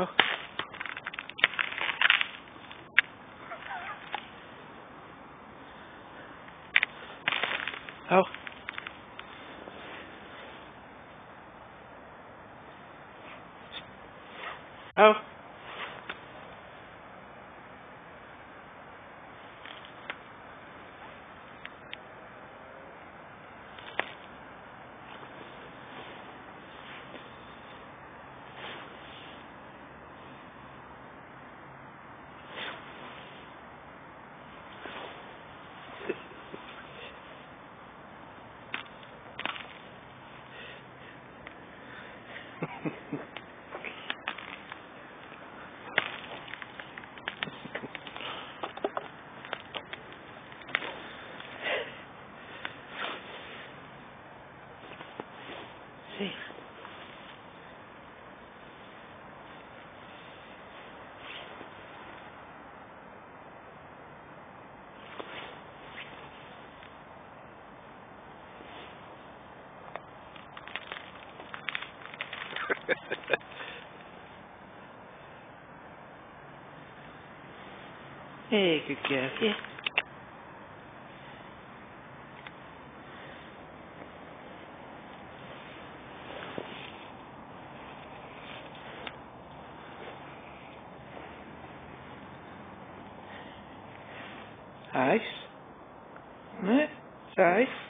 Oh. Oh. Oh. sí. Hey, good girl. Yeah. Ice. Né? Ice.